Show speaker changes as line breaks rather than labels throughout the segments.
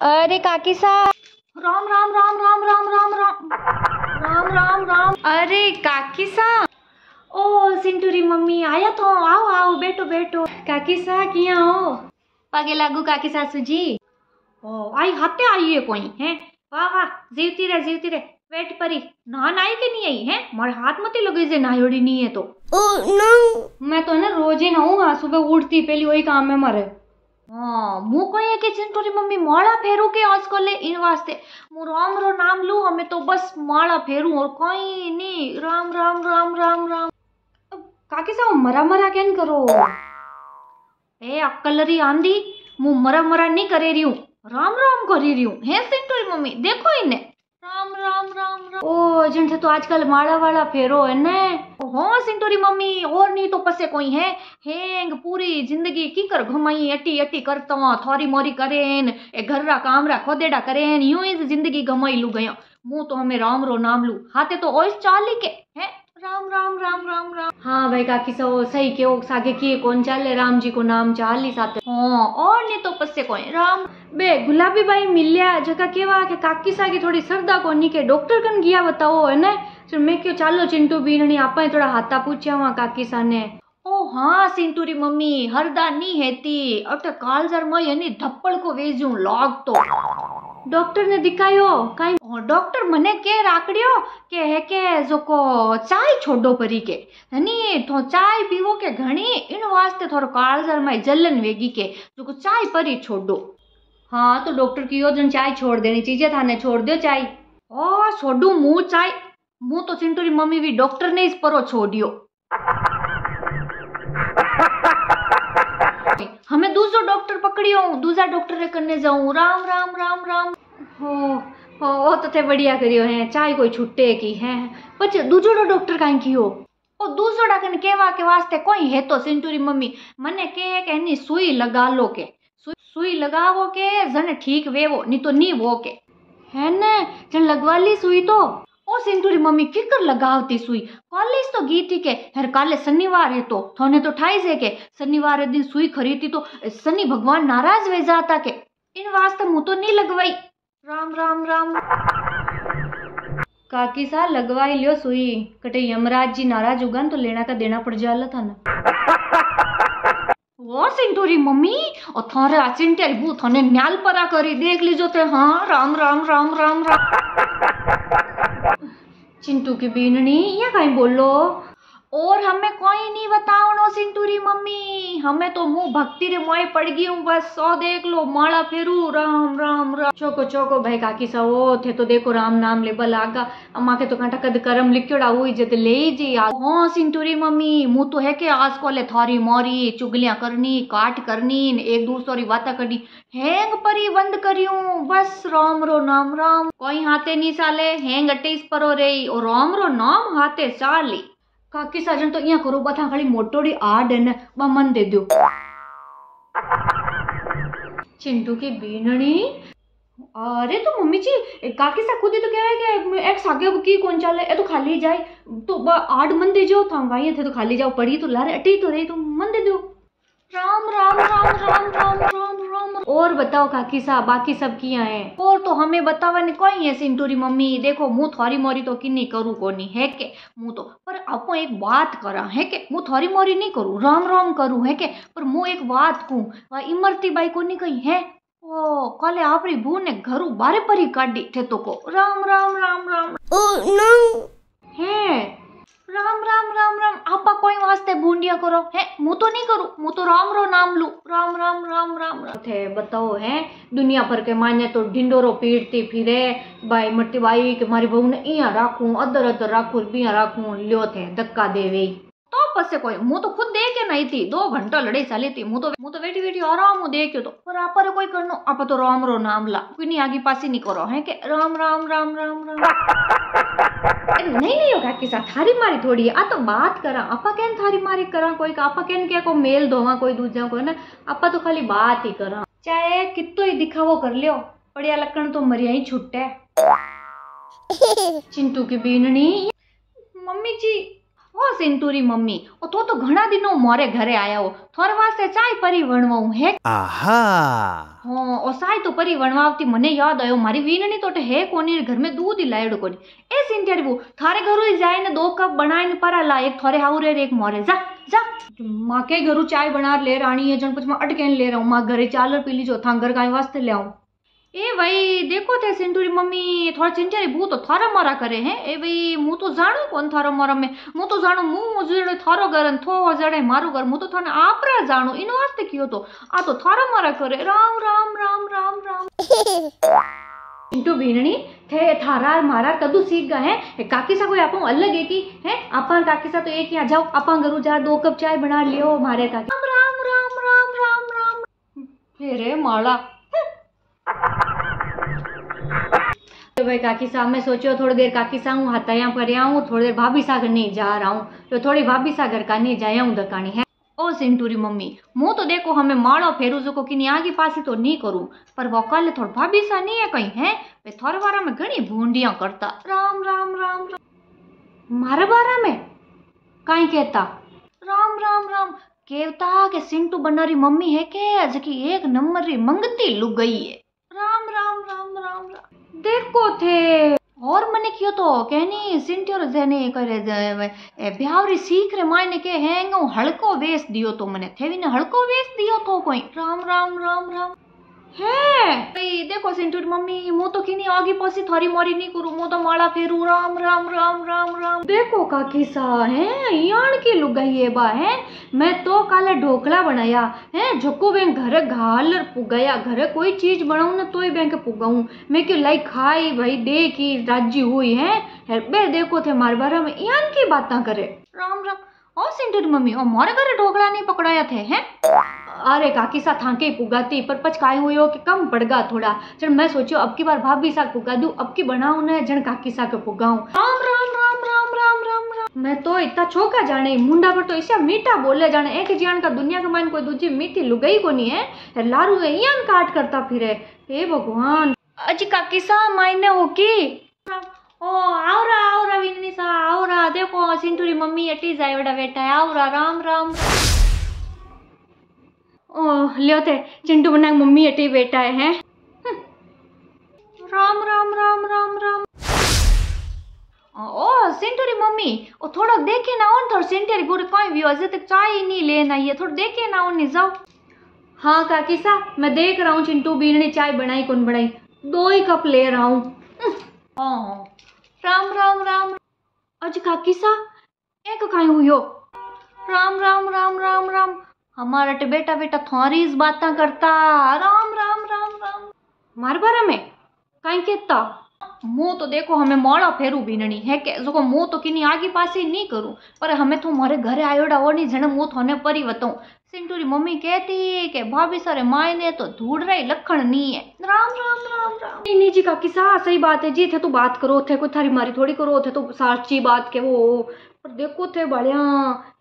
अरे काकी साहब।
राम राम राम राम राम राम राम। राम राम राम।
अरे काकी साहब।
ओ सिंटूरी मम्मी आया तो आओ आओ बैठो बैठो।
काकी साहब किया हो?
पगे लागू काकी सासू जी। ओ आई हाथे आई है कोई है? वाह वाह जीवती रहे जीवती रहे। वेट परी। नहान आई के नहीं आई है? मारे हाथ मत लगे जे नायोड़ी नहीं है तो। Oh no.
मैं तो है ना रोज ही नहाऊँगा हाँ, सुबह उठती पहली वही काम है मारे।
હું કહીએ કે ચિંટુની મમ્મી મોળા ફેરું કે આજકાલ એ વાસ્તે હું રામ રો નામ લઉં અમે તો બસ મોળા ફેરું ઓર કઈ નહીં રામ રામ રામ
રામ રામ કાકી સાહેબ મરા મરા
કેમ કરો એ અક્કલરી આંધી હું મરા મરા નહીં કરી રહ્યું રામ રામ કરી રહ્યું હે ચિંટુની મમ્મી દેખો એને राम राम राम। ओ
ओ जिनसे तो आजकल माड़ा वाला फेरो है ने।
हाँ सिंटोरी मम्मी, और नहीं तो पसे कोई है। हेंग, पूरी ज़िंदगी की कर घुमाई अटी अटी करता हूँ थोरी मोरी करेन। ए घर रा काम रा खोदेड़ा करेन, यूँ ही ज़िंदगी घुमाई लू गया मुँह तो हमें राम रो नाम लू। हाथे तो ओइस चाली के, है? राम राम राम राम राम।
हाँ भाई, काकी सो, सही क्यों सागे किए कौन चाले? राम जी को नाम चाली साथे
हाँ और नहीं तो पसे कोई। राम।
बे, गुलाबी बाई मिलिया, जगह केवा के काकी सागी थोड़ी सरदा कोनी के डॉक्टर कन गया बताओ, है ना? तो मैं क्यों चालो चिंटू बीननी आपा थोड़ा हाथा पूछा वहाँ काकी सा ने
ओ हाँ सिंटूरी मम्मी, हरदा नहीं हेती, अटे कालजर में यानी धप्पड़ को वेजू लॉग तो।
डॉक्टर ने दिखायो, कई हाँ,
डॉक्टर मने के राकड़ियो के है के जो को चाय छोड़ो परी के। नहीं तो चाय पीवो के घनी इन वास्ते थोड़ो कालजर में जलन वेगी के जो को चाय परी छोड़ो
हाँ तो डॉक्टर की योजन चाय छोड़ देनी चीज़ें थाने छोड़ दियो चाय।
ओ छोड़ू मुँह चाय। मु तो सिंटूरी मम्मी भी डॉक्टर ने इस परो छोड़ियो। हमें दूसरो डॉक्टर पकड़ियो दूसरा डॉक्टर करने जाऊँ। राम राम राम राम।
हो हो वो तो थे बढ़िया करियो है। चाय कोई छुट्टे की है। पर दूसरो डॉक्टर काई कियो?
ओ दूसरा कन केवा के वास्ते कोई है तो सिंटूरी मम्मी मने के के नी सुई लगा लो के। सुई, लगावो के जन ठीक वेवो नहीं तो नी वो के
है न जन लगवा ली सुई तो?
ઓ સિન્ટુરી મમ્મી કીકર લગાવતી સુઈ કોલેજ તો ગઈ હતી કે યાર કાલે શનિવાર હતો થને તો થાય છે કે શનિવારે દિન સુઈ ખરીદી તો શનિ ભગવાન નારાજ વેજા હતા કે इन वास्ते मुँह तो नहीं लगवाई। राम राम राम।
काकी सा लगवाई लियो सुई। कटे यमराज जी नाराज़ होगा तो लेना का देना पड़ जाला था ना।
वो सिंटोरी मम्मी और थारे आचिंटेल भू थाने न्याल परा करी। देख लीजो ते हाँ राम राम राम राम राम।
चिंटू की बीननी इ'यां काईं बोल्लो
और हमें कोई नहीं बताओ नो सिंटूरी मम्मी। हमें तो मुँह भक्ति रे मोए पड़ गई हूँ बस। सौ देख लो, माला फेरू। राम राम राम।
चोको चोको, भाई काकी सा वो थे तो देखो राम नाम ले बल आगा। अम्मा के तो कांटा कद करम लिखोड़ा हुई जत ले जी
हाँ सिंटूरी मम्मी, मुँह तो है के आज को ले थारी मोरी, चुगलियाँ करनी, काट करनी, एक दूसरी बातें करनी हैंग परी बंद करियूं बस राम रो नाम, राम। कोई हाथे नहीं साले, हैंग अट्टीस परो रे और राम रो नाम हाथे चाली
काकी साजन तो यहाँ करो बता खाली मोटोड़ी आड है न मन दे दो चिंटू की बीननी अरे तो मम्मी जी काकी सा खुद ही तो कह रहे कि एक सागे की कौन चाले ए तो खाली जाए। तो आड मन दे जो था भाई थे तो खाली जाओ पड़ी तो लारे अटी तो रही तो मन दे दो
राम राम राम राम राम राम
और बताओ काकी साहब बाकी सब किया है?
और तो हमें बतावा नहीं कोई है सिंटूरी मम्मी? देखो मुँह थोड़ी मोरी तो किन्नी करूँ कोनी है के? मुँह तो पर आपो एक बात करा है के? मुँह थोड़ी मोरी नहीं करूँ राम राम करूँ है के? पर मुँह एक बात कहूँ इमरती बाई को नहीं कही है? ओ कले आपरी बू ने घरू बारे परी काटी थे तो को राम राम राम राम।
Oh no.
है? राम राम राम राम। आपा कोई वास्ते बूंदिया करो, है? मुँह तो नहीं करूँ मुँह तो राम रो नाम लू। राम राम राम राम राम।
थे बताओ, है? दुनिया भर के मान्य तो ढिंडोरो पीटती फिरे। भाई, मट्टी बाई के मारी बहू ने इया राखूं, अदर अदर राखूं बिया राखूं लियो थे, धक्का देवे
तो पसे कोई मुँह तो खुद दे के नहीं थी। दो घंटा लड़ाई चली थी। मुँह तो मुँह तो बैठी बैठी आराम देखियो तो? पर आप पर कोई करनो, आप तो राम रो नाम ला। कोई नहीं आगे पासी नहीं करो, है के? राम राम राम राम राम।
नहीं नहीं होगा कि सर थारी मारी थोड़ी है। आ तो बात करा। आप कहन थारी मारी करा कोई? का आप कहन क्या को मेल धोवा कोई दूजा को ना? आप तो खाली बात ही करा। चाहे कितो ही दिखावो कर लियो पड़िया लकन तो मरिया ही छुट्टे। चिंटू की बीननी
मम्मी जी ઓ સિંતુરી મમ્મી ઓ તો તો ઘણા દિનો મોરે ઘરે આયા હો. થોર વાસે ચાય પરી વણવાઉં હે?
આહા!
હો ઓ સાય તો પરી વણવાવતી મને યાદ આયો મારી વીનની તો હે કોની ઘર મે દૂધ લાયડું કોની. એ સિંતેરવું થારે ઘરું જાઈને દો કપ બનાઈને પરા લા એક થોરે હાઉ રે એક મોરે. જા જા. માં કે ઘરું ચાય બનાર લે રાણી એ જણ પછી માં અટકેન લે રહું માં ઘરે ચાલર પીલી જો થાં ઘર કાઈ વાસ્તે લે આઉં ए भाई देखो थे सिंधुरी मम्मी थोड़ा चिंचारी भू तो थारा मारा करे हैं ए भाई मुँह तो जानू कौन थारो मारा में मुँह तो जानू मुँह मुझे थारो घर थो जड़े मारो घर मुँह तो थाने आप जानू इन वास्ते क्यों तो आ तो थारा मारा करे राम राम राम राम राम
चिंटू भीणनी थे थारा मारा कदू सीख गए हैं काकी सा कोई आपको अलग है कि है आपा काकी सा तो एक ही जाओ अपन घर जा दो कप चाय बना लियो मारे काकी
राम राम राम राम राम
राम रे माला तो भाई काकी साहब, मैं सोचो थोड़ी देर काकी सा हूँ हथाया पर आऊँ, थोड़ी देर भाभी सा घर नहीं जा रहा हूँ तो थोड़ी भाभी सा घर का नहीं जाया हूँ दकानी, है?
ओ सिंटूरी मम्मी मु तो देखो, हमें माड़ो फेरू जो को किनी आगे पासी तो नहीं करूँ, पर वो कल थोड़ा भाभी सा नहीं है कहीं, है? थोड़े बारा में घणी भूंडियाँ करता। राम राम राम राम।
मारा बारा में? काई कहता?
राम राम राम। केवता के सिंटू बनारी मम्मी है, के जकी एक नंबर री मंगती लुक गई है। राम राम राम।
थे।
और मने क्यों तो कहनी सिंटियोर जेने करे ब्यावरी सीख रे मायने के हैंग हड़को वेस दियो तो मने। थेवी ने हड़को वेस दियो तो कोई। राम राम राम राम। है। देखो सिंटूर मम्मी मु तो किनी आगी पासी थारी मारी नहीं करू मु तो माला फेरू राम राम राम राम राम।
देखो काकी सा है यान की लुगाई है बा है। मैं तो काले ढोकला बनाया है। झको बैंक घर घालर पुगाया घर कोई चीज़ बनाऊ ना तोय बैंक पुगाऊं। मैं क्यों लाई खाई भाई दे की राज़ी हुई है। है, बे देखो थे मार बारा में यान की बातें करे।
राम राम। ओ सिंटूर मम्मी ओ मोरे घर ढोकला नहीं पकड़ाया थे हैं?
अरे काकी सा थाके पुगाती पर પછ કાંઈ હું એવો કે કમ પડગા થોડા જણ મેં સોચ્યો અબકી બાર ભાભી શાક પુગા દઉં અબકી બનાવું ને જણ કાકી શાક પુગાવું રામ
રામ રામ રામ राम राम राम राम।
मैं तो इतना छोका जाने मुंडा पर तो ऐसा मीठा बोले जाने। एक जान का दुनिया का मान कोई दूजी मीठी लुगाई को नहीं है लारू है यान काट करता फिर। है हे भगवान।
अजी काकी सा मायने हो की? ओ आवरा आवरा विन्नी सा आवरा देखो सिंटूरी मम्मी अटी जाए बड़ा बेटा आवरा राम राम।
ओ थे चिंटू बना मम्मी अटी बेटा है। हैं?
राम राम राम राम राम। ओ सिंटूरी मम्मी, ओ थोड़ा देखे ना उन थोड़ा सिंटूरी पूरे कोई भी अजे तक चाय ही नहीं लेना ये, थोड़ा देखे ना उन जाओ
हाँ काकी सा, मैं देख रहा हूँ चिंटू बीन ने चाय बनाई, कौन बनाई। दो ही कप ले रहा हूँ।
हाँ राम राम राम।
अज काकी सा, एक काई हुई
राम राम राम राम राम। हमारा बेटा बेटा थोड़ी इस बातें करता। राम राम राम राम।
मार बारा में? काई कहता?
मुँह तो देखो, हमें मोड़ा फेरू बीननी है के। जो मुँह तो किनी आगे पास ही नहीं करूँ, पर हमें तो मारे घरे आयोड़ा और नहीं जने मुँह थोने परी बताऊँ सिंटूरी मम्मी कहती के, भाभी सारे मायने तो धूड़ रही लखण नहीं है। राम राम राम राम।
नहीं जी, काकी सा सही बात है। जी थे तो बात करो थे कोई थारी मारी थोड़ी करो थे तो साची बात के वो पर देखो थे बढ़िया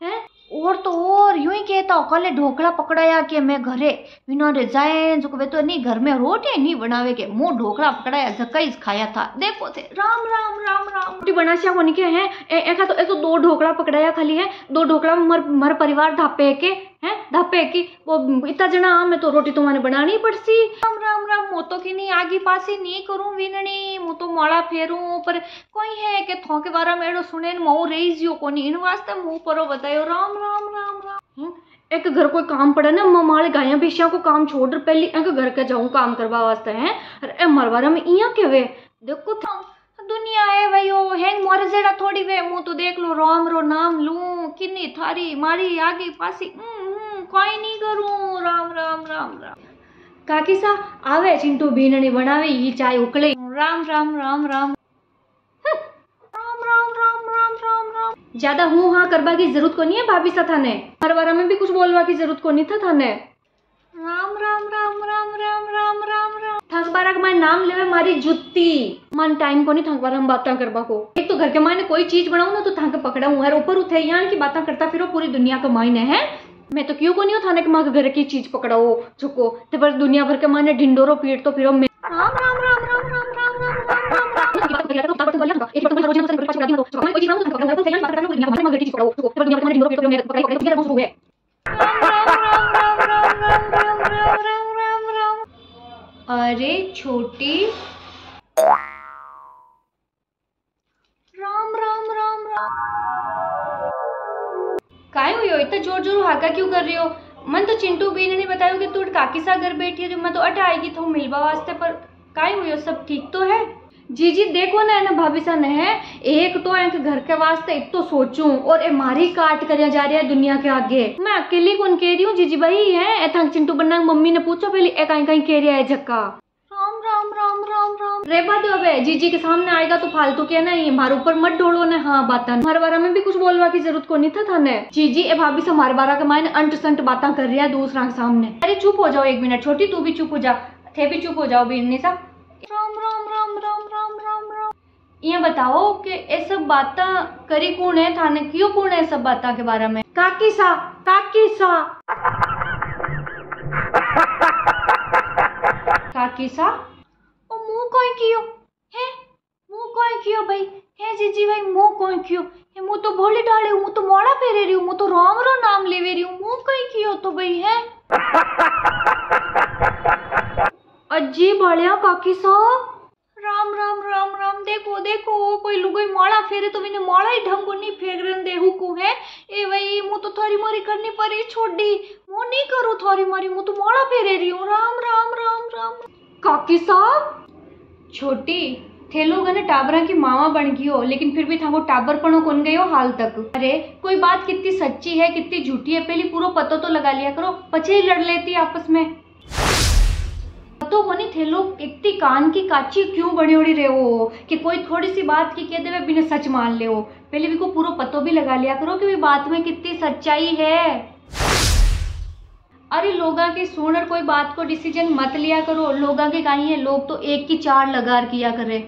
है?
और तो और यूँ ही कहता हो कल ढोकला पकड़ाया के मैं घरे। इन्होंने जाए जो वे तो नहीं घर में रोटी नहीं बनावे के मुँह ढोकला पकड़ाया जकईस खाया था। देखो थे राम राम राम राम।
रोटी बना सिया कोनी के हैं। एक तो एक तो दो ढोकला पकड़ाया खाली है। दो ढोकला में मर मर परिवार धापे के हैं धापे की। वो इतना जना मैं तो रोटी तुम्हारे बनानी पड़सी
राम राम હું તો કે आगे पास પાસે નહીં કરું વીણણી હું તો મોળા ફેરું પર કોઈ હે કે થોકે વારા મેળો सुने मऊ रही जो को इन वास्ते मुँह पर પરો राम राम राम राम।
રામ एक घर कोई काम पड़े ना मम्मा माले गाय भेसिया को काम छोड़ पहले एक घर के जाऊँ काम करवा वास्ते, हैं? अरे, ए मरवारा में इं के वे देखो था
दुनिया है भाई, ओ हैंग मोर जेड़ा थोड़ी वे मुँह तो देख लो, राम रो नाम लू, किन्नी थारी, मारी आगे पासी हम्म, हम्म, कोई नहीं करूँ, राम राम राम राम।
કાકી સા આવે ચિંટુ બીનની બનાવી ઈ ચાય ઉકળે
राम राम राम राम राम राम राम राम राम राम
ज्यादा हूँ हाँ करवा की जरूरत को नहीं है भाभी सा थाने हर बार में भी कुछ बोलवा की जरूरत को नहीं था थाने
राम राम राम राम राम राम राम राम
थक बारा का नाम लेवे मारी जुत्ती मन टाइम को नहीं थक बारा हम बातें करवा को एक तो घर के मायने कोई चीज बनाऊं ना तो थक पकड़ा हूँ हर ऊपर उठे यान की बातें करता फिर पूरी दुनिया का मायने है मैं तो क्यों को नहीं थाने के माँ घर की चीज़ पकड़ाओ चुको तो पर दुनिया भर के माँ ने ढिंडोरो पीट तो फिर
अरे छोटी राम राम राम राम काय हुई हो? इतना ज़ोर ज़ोर हाका क्यों कर रही हो? मन तो चिंटू भी ने बताया कि तू काकी सा घर बैठी है जो मैं तो अट आएगी तो मिलवा वास्ते, पर काय हुई हो? सब ठीक तो है? जी जी, देखो ना ना भाभी सा है एक तो एक घर के वास्ते एक तो सोचूं, और ए मारी काट कर जा रही है दुनिया के आगे। मैं अकेली कौन कह रही हूँ? जीजी भाई है चिंटू बन्ना, मम्मी ने पूछो पहले ए कहीं कहीं कह रहा है जक्का राम राम रे बात अबे जीजी के सामने आएगा तो फालतू क्या नहीं, हमारे ऊपर मत ढोलो ने। हाँ बात। हमारे बारे में भी कुछ बोलवा की ज़रूरत को नहीं था थाने। जीजी, ए भाभी से हमारे बारे के मायने अंट संट बातें कर रहा है दूसरा के सामने। अरे चुप हो जाओ एक मिनट, छोटी, तू भी चुप हो जा। थे भी चुप हो जाओ राम राम ये बताओ कि ये सब बातें करी कौन है थाने? क्यों कौन है सब बातें के बारे में? काकी सा काकी सा। काकी सा? मुँह कोई कियो? है? मुँह कोई कियो भाई? है जीजी भाई मुँह कोई कियो? हे मुँह तो भोली डाले हूँ मुँह तो मोड़ा फेरे रही हूँ मुँह तो राम रो नाम ले रही हूँ मुँह कोई कियो तो भाई है? अजी बढ़िया काकी सा राम राम राम राम देखो देखो कोई लुगाई माड़ा फेरे तो मैंने माड़ा ही ढंग को नहीं फेर रन दे हुकू है? ए भाई मु तो थोड़ी मोरी करनी पड़ी छोड़ दी मु नहीं करो थोड़ी मोरी मु तो माड़ा फेरे रही हूँ राम राम राम राम। काकी साहब? छोटी, थे लोग है ना टाबरा की मामा बन गई हो, लेकिन फिर भी था वो टाबर पनो कौन गई हो हाल तक। अरे, कोई बात कितनी सच्ची है, कितनी झूठी है, पहले पूरा पतो तो लगा लिया करो, पचे ही लड़ लेती आपस में। तो कोनी थे लोग इतनी कान की काची क्यों बड़ी उड़ी रहे हो, कि कोई थोड़ी सी बात की कह दे बिना सच मान ले हो। पहले भी को पूरा पतो भी लगा लिया करो कि भी बात में कितनी सच्चाई है। अरे लोगा के सुनर कोई बात को डिसीज़न मत लिया करो। लोगा के कहीं है, लोग तो एक की चार लगार किया करे।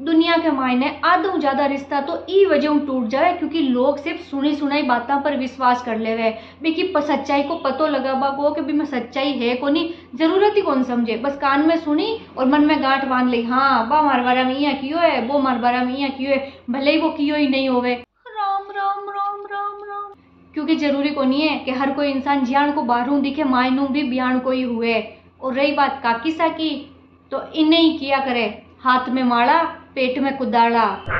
दुनिया के मायने आधो ज़्यादा रिश्ता तो ई वजह टूट जाए, क्योंकि लोग सिर्फ़ सुनी सुनाई बातों पर विश्वास कर ले रहे भी कि सच्चाई को पतो लगा बा को कि भी मैं सच्चाई है को नहीं, ज़रूरत ही कौन समझे? बस कान में सुनी और मन में गांठ बाँध ली हाँ बा मार बारा में यहाँ कियो है? वो मार बारा में यहाँ कियो है? भले ही वो कियो ही नहीं होवे। क्योंकि ज़रूरी को नहीं है कि हर कोई इंसान जियान को बाहरों दिखे मायनू भी बियान को ही हुए। और रही बात काकिसा की तो इन्हें ही किया करे हाथ में माड़ा पेट में कुदाड़ा।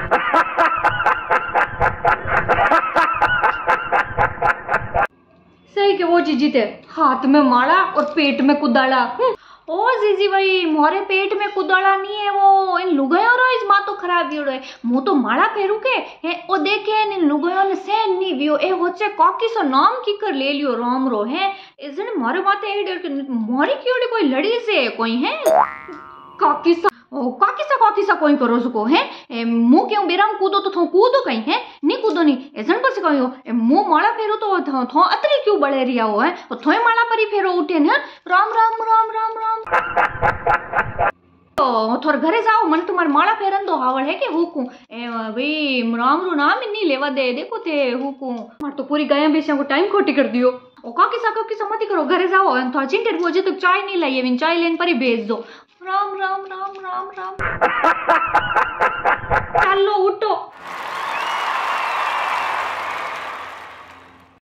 सही के वो जीजी थे हाथ में माड़ा और पेट में कुदाड़ा। हम्म, ओ जीजी भाई मोरे पेट में कुदाड़ा नहीं है वो इन लुगायों रो इस भी है राम रो इसने मारे माते ए डर के मोरी की कोई लड़ी से कोई काकी सा ओ काकी सा काकी सा कोई करो सको ए, मुँह क्यों बेराम कूदो थो कूदो कहीं नहीं कूदो नहीं ऐसा पर कहो ए, मुँह माला फेरो थो, थो अतरी क्यों बड़े रिया थोड़े घरे जाओ, मन तुम माला फेरन दो हावल है हुकू? ए भाई राम रू नाम इन लेवा दे, देखो थे हुकू। मार तो पूरी गाय बेसिया को टाइम खोटी कर दियो। ओ का किसा को किसा मत करो, घरे जाओ। तो थोड़ा वो जे तो चाय नहीं लाइए बिन चाय लेन पर ही भेज दो। राम राम राम राम राम। चलो, उठो।